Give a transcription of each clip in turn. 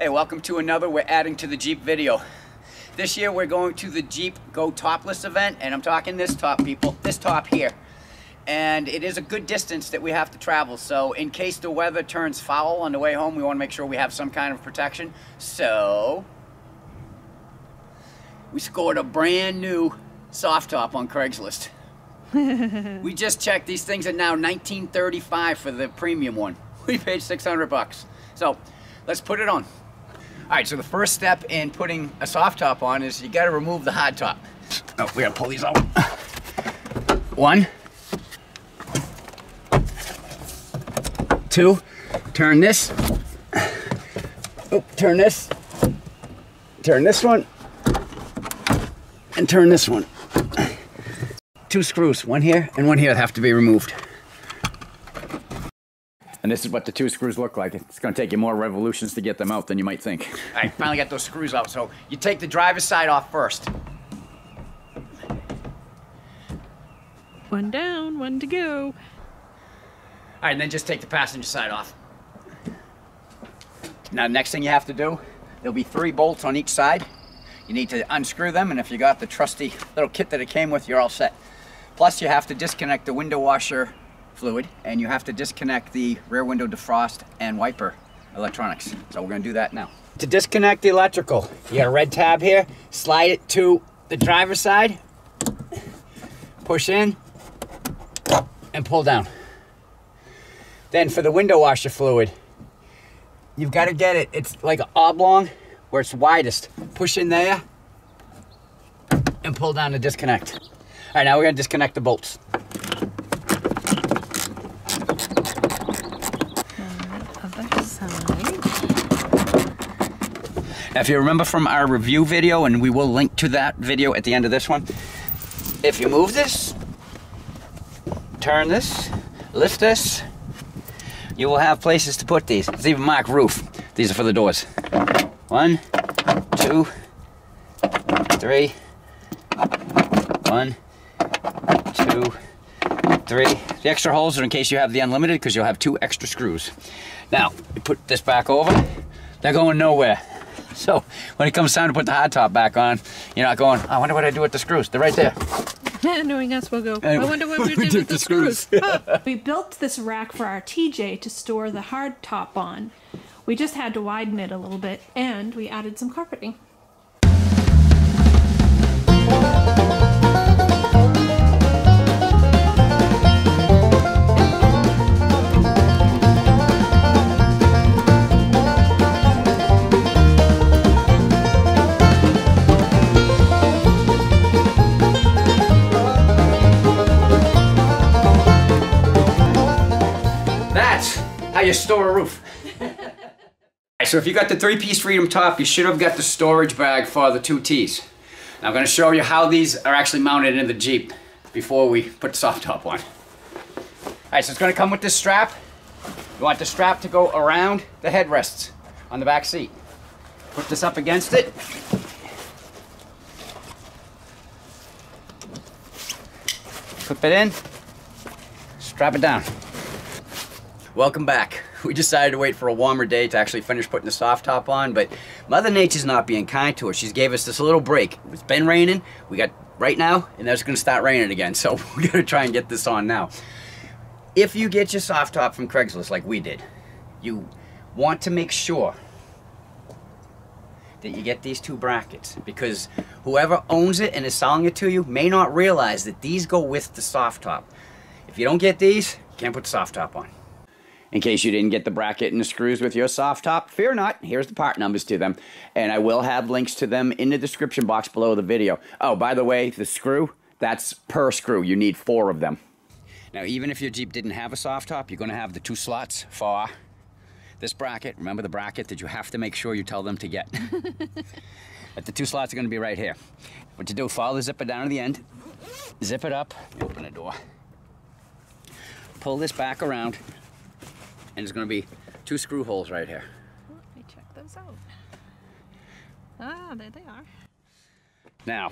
Hey, welcome to another We're Adding to the Jeep video. This year we're going to the Jeep Go Topless event, and I'm talking this top, people, this top here. And it is a good distance that we have to travel, so in case the weather turns foul on the way home, we want to make sure we have some kind of protection. So, we scored a brand new soft top on Craigslist. we just checked, these things are now 1935 for the premium one. We paid 600 bucks. So, let's put it on. All right, so the first step in putting a soft top on is you gotta remove the hard top. Oh, we gotta pull these out. One. Two. Turn this. Oh, turn this. Turn this one. And turn this one. Two screws, one here and one here have to be removed. And this is what the two screws look like. It's gonna take you more revolutions to get them out than you might think. All right, finally got those screws out. So you take the driver's side off first. One down, one to go. All right, and then just take the passenger side off. Now, next thing you have to do, there'll be three bolts on each side. You need to unscrew them, and if you got the trusty little kit that it came with, you're all set. Plus, you have to disconnect the window washer fluid and you have to disconnect the rear window defrost and wiper electronics. So we're gonna do that now. To disconnect the electrical, you got a red tab here, slide it to the driver's side, push in, and pull down. Then for the window washer fluid, you've got to get it, it's like an oblong where it's widest. Push in there and pull down to disconnect. All right, now we're gonna disconnect the bolts. If you remember from our review video, and we will link to that video at the end of this one, if you move this, turn this, lift this, you will have places to put these. It's even marked roof. These are for the doors. One, two, three, one, two, three. The extra holes are in case you have the unlimited because you'll have two extra screws. Now, you put this back over. They're going nowhere. So when it comes time to put the hard top back on, you're not going, I wonder what I do with the screws. They're right there. Knowing us, we'll go, I wonder what we did with the, screws. we built this rack for our TJ to store the hard top on. We just had to widen it a little bit and we added some carpeting. How you store a roof. so if you got the three-piece Freedom top, you should have got the storage bag for the two T's. Now I'm going to show you how these are actually mounted in the Jeep before we put the soft top on. Alright, so it's going to come with this strap. You want the strap to go around the headrests on the back seat. Put this up against it. Clip it in. Strap it down. Welcome back. We decided to wait for a warmer day to actually finish putting the soft top on, but Mother Nature's not being kind to us. She's gave us this little break. It's been raining. We got right now, and going to start raining again. So we're to try and get this on now. If you get your soft top from Craigslist like we did, you want to make sure that you get these two brackets because whoever owns it and is selling it to you may not realize that these go with the soft top. If you don't get these, you can't put the soft top on. In case you didn't get the bracket and the screws with your soft top, fear not, here's the part numbers to them. And I will have links to them in the description box below the video. Oh, by the way, the screw, that's per screw. You need four of them. Now, even if your Jeep didn't have a soft top, you're gonna have the two slots for this bracket. Remember the bracket that you have to make sure you tell them to get. but the two slots are gonna be right here. What you do, follow the zipper down to the end, zip it up, open the door. Pull this back around, and there's going to be two screw holes right here. Let me check those out. Ah, there they are. Now,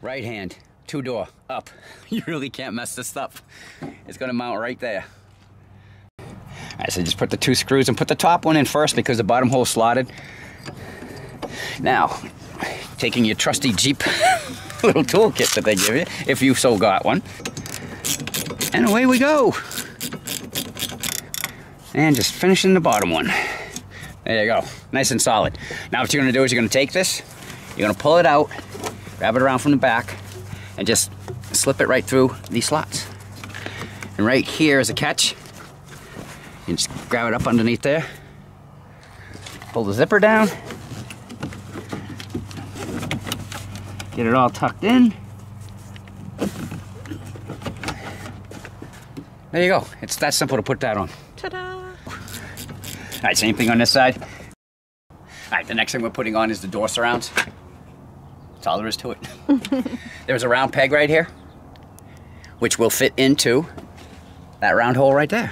right hand, two door, up. You really can't mess this up. It's going to mount right there. All right, so just put the two screws and put the top one in first because the bottom hole slotted. Now, taking your trusty Jeep little toolkit that they give you, if you so got one. And away we go. And just finishing the bottom one. There you go, nice and solid. Now what you're gonna do is you're gonna take this, you're gonna pull it out, grab it around from the back, and just slip it right through these slots. And right here is a catch. You just grab it up underneath there, pull the zipper down, get it all tucked in. There you go. It's that simple to put that on. Ta-da! All right, same thing on this side. All right, the next thing we're putting on is the door surrounds. That's all there is to it. There's a round peg right here, which will fit into that round hole right there.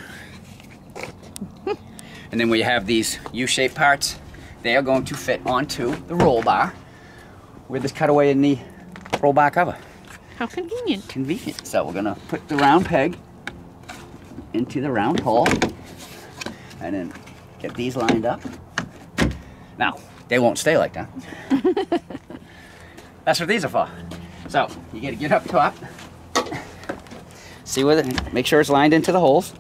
and then we have these U-shaped parts. They are going to fit onto the roll bar with this cutaway in the roll bar cover. How convenient. Convenient. So we're gonna put the round peg into the round hole and then Get these lined up. Now, they won't stay like that. That's what these are for. So, you gotta get up top, see whether, make sure it's lined into the holes.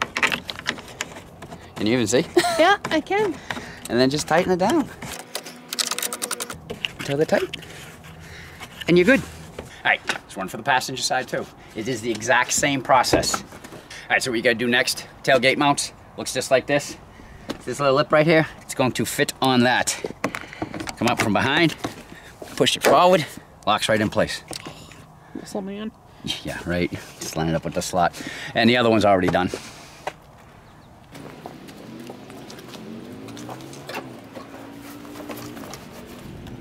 Can you even see? Yeah, I can. And then just tighten it down until they're tight. And you're good. All right, there's one for the passenger side too. It is the exact same process. All right, so what you gotta do next, tailgate mounts, looks just like this. This little lip right here, it's going to fit on that. Come up from behind, push it forward, locks right in place. Muscle man. Yeah, right. Just line it up with the slot. And the other one's already done.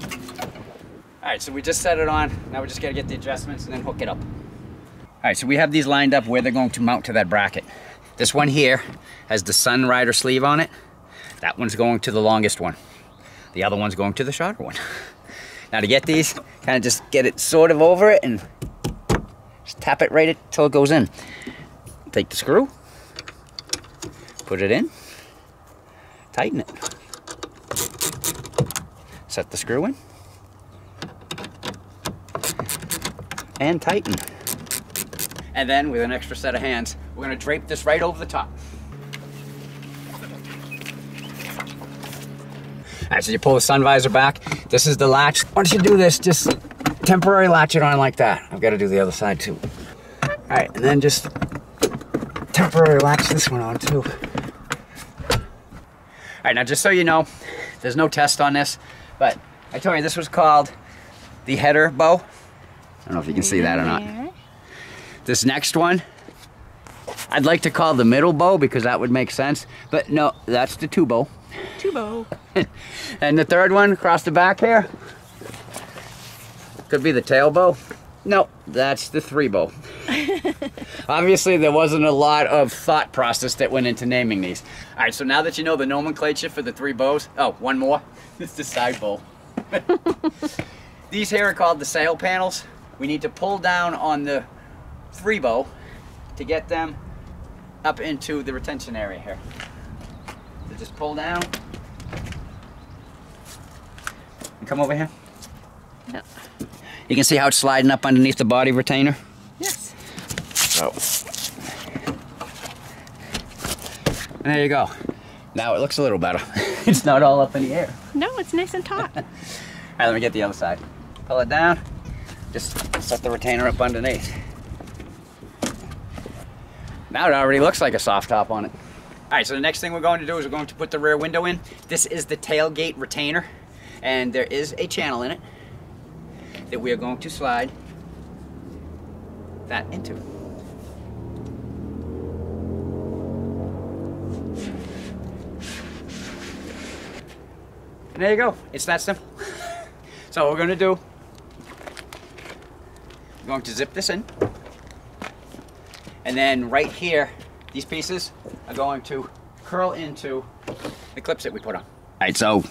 All right, so we just set it on. Now we just gotta get the adjustments and then hook it up. All right, so we have these lined up where they're going to mount to that bracket. This one here has the Sunrider sleeve on it. That one's going to the longest one. The other one's going to the shorter one. Now to get these, kind of just get it sort of over it and just tap it right until it goes in. Take the screw, put it in, tighten it. Set the screw in, and tighten. And then with an extra set of hands, we're gonna drape this right over the top. All right, so you pull the sun visor back. This is the latch. Once you do this, just temporary latch it on like that. I've got to do the other side too. All right, and then just temporary latch this one on too. All right, now just so you know, there's no test on this, but I told you this was called the header bow. I don't know if you can see that or not. This next one, I'd like to call the middle bow because that would make sense, but no, that's the two bow. Tubo. and the third one across the back here could be the tail bow. No, that's the three bow. Obviously, there wasn't a lot of thought process that went into naming these. All right, so now that you know the nomenclature for the three bows, oh, one more. It's the side bow. these here are called the sail panels. We need to pull down on the three bow to get them up into the retention area here. So just pull down And come over here? No. You can see how it's sliding up underneath the body retainer? Yes. So. And there you go. Now it looks a little better. it's not all up in the air. No, it's nice and taut. all right, let me get the other side. Pull it down. Just set the retainer up underneath. Now it already looks like a soft top on it. All right, so the next thing we're going to do is we're going to put the rear window in. This is the tailgate retainer and there is a channel in it that we are going to slide that into. And there you go. It's that simple. so what we're going to do, we're going to zip this in. And then right here, these pieces are going to curl into the clips that we put on. All right, so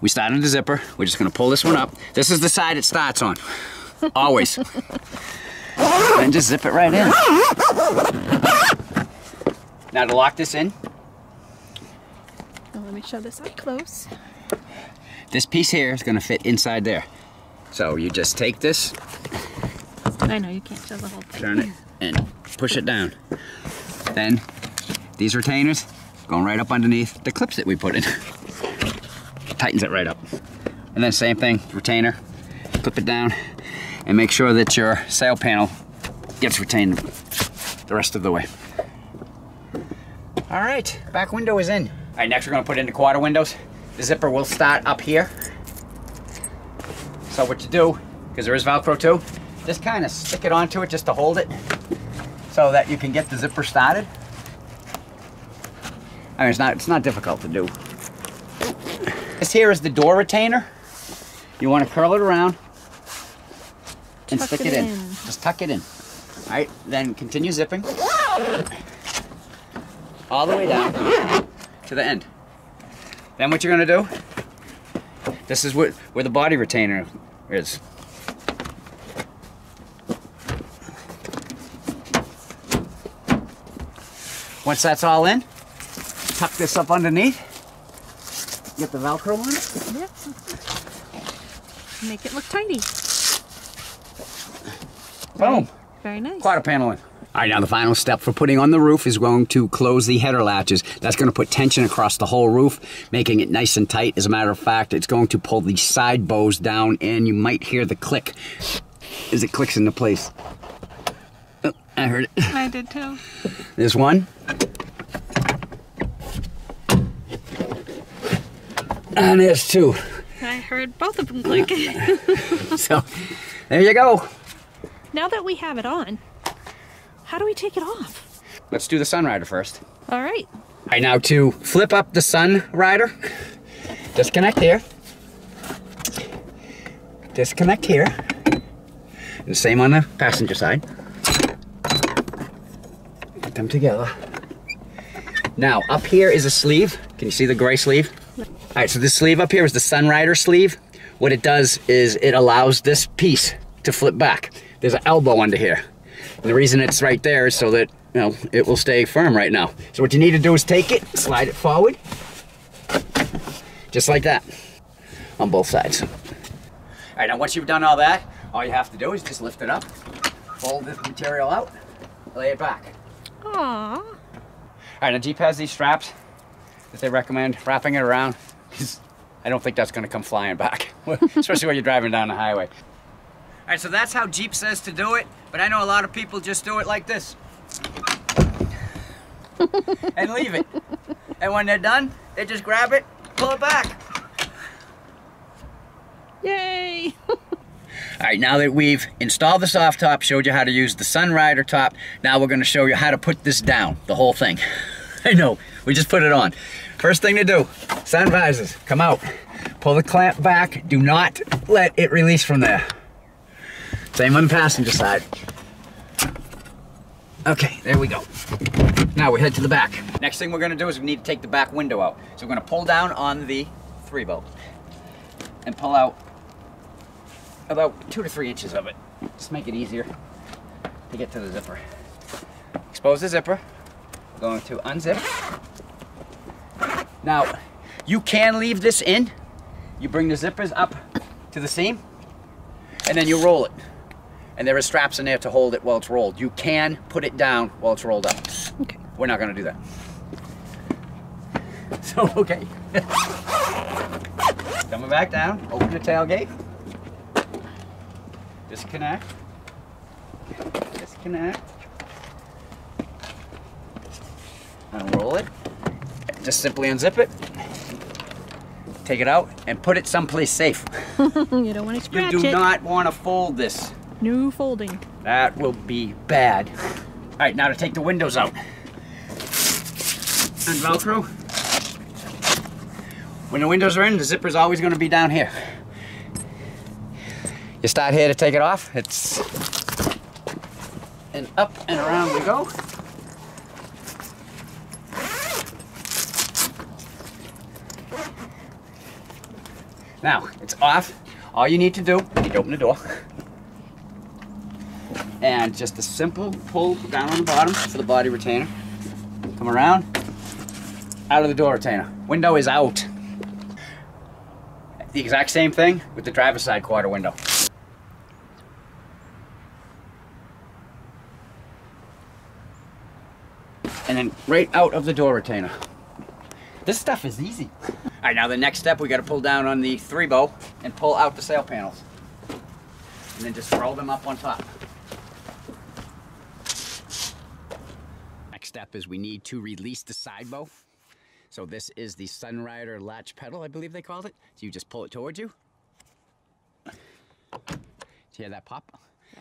we started the zipper. We're just gonna pull this one up. This is the side it starts on, always. and just zip it right in. Now to lock this in, So let me show this up close. This piece here is gonna fit inside there. So you just take this. I know you can't show the whole thing. Turn it and push it down. Then these retainers going right up underneath the clips that we put in. Tightens it right up. And then same thing, retainer, clip it down and make sure that your sail panel gets retained the rest of the way. All right, back window is in. All right, next we're gonna put in the quarter windows. The zipper will start up here. So what you do, because there is Velcro too, just kind of stick it onto it just to hold it so that you can get the zipper started. I mean, it's not, it's not difficult to do. This here is the door retainer. You want to curl it around and Tuck stick it in. in. Just tuck it in. All right, then continue zipping all the way down to the end. Then what you're gonna do, this is where, where the body retainer is. Once that's all in, tuck this up underneath. Get the Velcro on it. Yep. Make it look tiny. Boom. Very nice. Quarter paneling. All right, now the final step for putting on the roof is going to close the header latches. That's going to put tension across the whole roof, making it nice and tight. As a matter of fact, it's going to pull the side bows down and you might hear the click as it clicks into place. Oh, I heard it. I did too. This one. And there's two. I heard both of them click. So, there you go. now that we have it on, how do we take it off? Let's do the Sunrider first. All right. All right, now to flip up the Sun Rider, disconnect here. Disconnect here. And the same on the passenger side. Them together. Now, up here is a sleeve. Can you see the gray sleeve? All right, so this sleeve up here is the Sunrider sleeve. What it does is it allows this piece to flip back. There's an elbow under here. And the reason it's right there is so that, you know, it will stay firm right now. So what you need to do is take it, slide it forward, just like that, on both sides. All right, now once you've done all that, all you have to do is just lift it up, fold this material out, lay it back. Aww. All right, now Jeep has these straps that they recommend wrapping it around because I don't think that's going to come flying back, especially when you're driving down the highway. All right, so that's how Jeep says to do it, but I know a lot of people just do it like this and leave it. And when they're done, they just grab it, pull it back. Yay! All right, now that we've installed the soft top, showed you how to use the Sunrider top, now we're gonna show you how to put this down, the whole thing. I know, we just put it on. First thing to do, sun visors, come out. Pull the clamp back, do not let it release from there. Same on the passenger side. Okay, there we go. Now we head to the back. Next thing we're gonna do is we need to take the back window out. So we're gonna pull down on the three bow and pull out about two to three inches of it. Just make it easier to get to the zipper. Expose the zipper. Going to unzip. Now, you can leave this in. You bring the zippers up to the seam, and then you roll it. And there are straps in there to hold it while it's rolled. You can put it down while it's rolled up. Okay. We're not gonna do that. So, okay. Coming back down, open the tailgate. Disconnect. Disconnect. Unroll it. Just simply unzip it. Take it out and put it someplace safe. you don't want to scratch it. You do it. not want to fold this. New folding. That will be bad. All right, now to take the windows out. And Velcro. When the windows are in, the zipper's always going to be down here. You start here to take it off. It's and up and around we go. Now it's off. All you need to do, to open the door and just a simple pull down on the bottom for the body retainer. Come around, out of the door retainer. Window is out. The exact same thing with the driver's side quarter window. Then right out of the door retainer. This stuff is easy. All right, now the next step, we gotta pull down on the three bow and pull out the sail panels. And then just roll them up on top. Next step is we need to release the side bow. So this is the Sunrider latch pedal, I believe they called it. So you just pull it towards you. Did you hear that pop?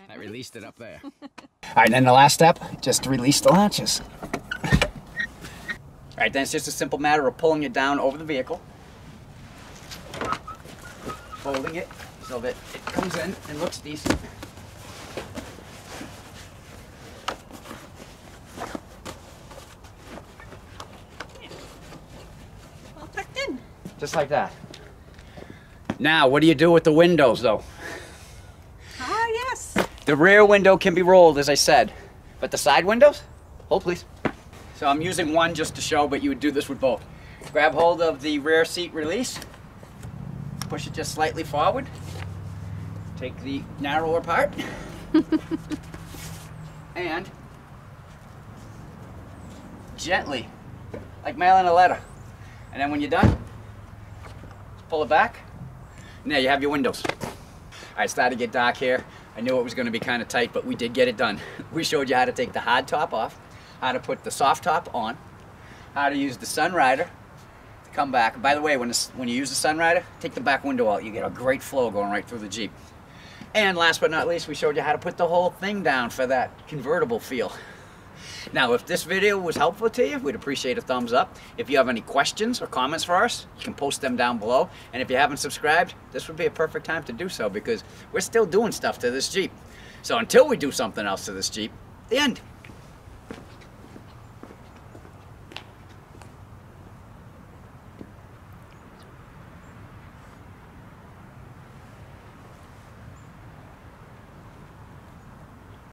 I released it up there. All right, and then the last step, just release the latches. All right, then it's just a simple matter of pulling it down over the vehicle, folding it so that it comes in and looks decent. All tucked in. Just like that. Now, what do you do with the windows, though? Ah, yes. The rear window can be rolled, as I said, but the side windows? Hold, please. So I'm using one just to show, but you would do this with both. Grab hold of the rear seat release, push it just slightly forward, take the narrower part, and gently, like mailing a letter. And then when you're done, pull it back, and there you have your windows. All right, it's starting to get dark here. I knew it was going to be kind of tight, but we did get it done. We showed you how to take the hard top off, how to put the soft top on, how to use the Sunrider to come back. By the way, when, this, when you use the Sunrider, take the back window out. You get a great flow going right through the Jeep. And last but not least, we showed you how to put the whole thing down for that convertible feel. Now, if this video was helpful to you, we'd appreciate a thumbs up. If you have any questions or comments for us, you can post them down below. And if you haven't subscribed, this would be a perfect time to do so because we're still doing stuff to this Jeep. So until we do something else to this Jeep, the end.